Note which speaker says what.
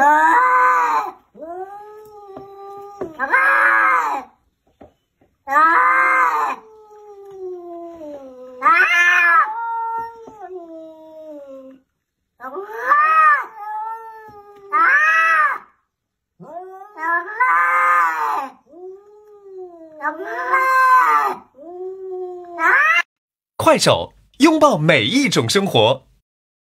Speaker 1: Ah! 快手，拥抱每一种生活。